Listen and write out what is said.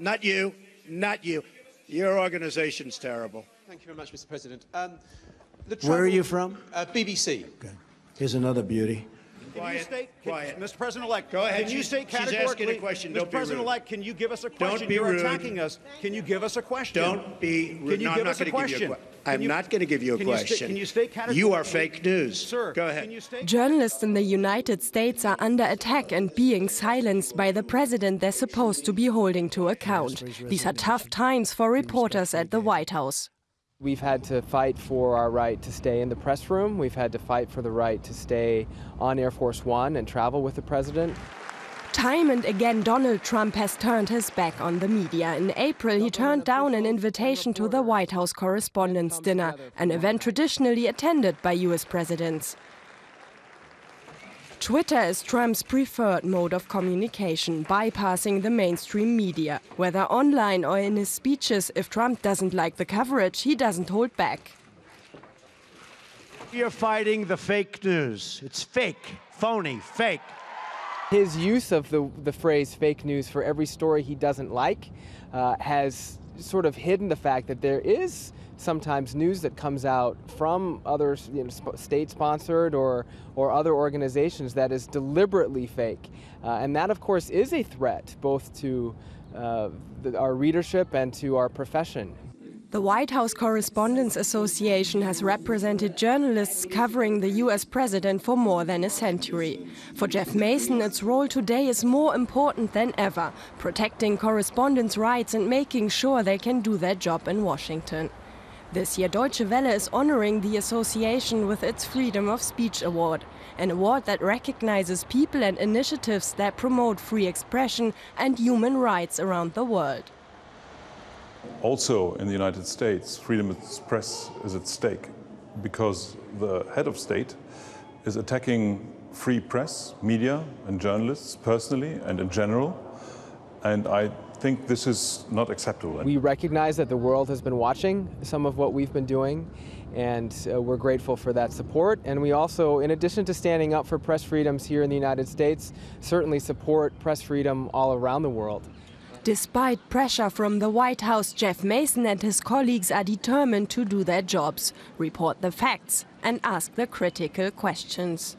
not you, not you. Your organization's terrible. Thank you very much, Mr. President. Um, the Where are you from? Uh, BBC. Here's another beauty. Can you Quiet, state, can- quiet. Mr. President-elect, Go ahead. Can you She's- state she's asking a categorically, question. Mr. Don't be. President-elect, can you give us a question? be You're rude. attacking us. Can you give us a question? Don't be Can rude. you No, give I'm not us a going to give you a question? question. Can I'm you- not going to give you a can you sta- can you state You are fake news. Sir, Go ahead. Can you state Journalists in the United States are under attack and being silenced by the president they're supposed to be holding to account. These are tough times for reporters at the White House. We've had to fight for our right to stay in the press room. We've had to fight for the right to stay on Air Force One and travel with the president. Time and again, Donald Trump has turned his back on the media. In April, he turned down an invitation to the White House Correspondents' Dinner, an event traditionally attended by US presidents. Twitter is Trump's preferred mode of communication, bypassing the mainstream media. Whether online or in his speeches, if Trump doesn't like the coverage, he doesn't hold back. You're fighting the fake news. It's fake, phony, fake. His use of the, the phrase fake news for every story he doesn't like uh, has sort of hidden the fact that there is sometimes news that comes out from other you know, sp- state sponsored or, or other organizations that is deliberately fake. Uh, and that, of course, is a threat both to uh, the, our readership and to our profession. The White House Correspondents Association has represented journalists covering the US president for more than a century. For Jeff Mason, its role today is more important than ever, protecting correspondents' rights and making sure they can do their job in Washington. This year, Deutsche Welle is honoring the association with its Freedom of Speech Award, an award that recognizes people and initiatives that promote free expression and human rights around the world. Also, in the United States, freedom of press is at stake because the head of state is attacking free press, media, and journalists personally and in general. And I think this is not acceptable. We recognize that the world has been watching some of what we've been doing, and uh, we're grateful for that support. And we also, in addition to standing up for press freedoms here in the United States, certainly support press freedom all around the world. Despite pressure from the White House, Jeff Mason and his colleagues are determined to do their jobs, report the facts, and ask the critical questions.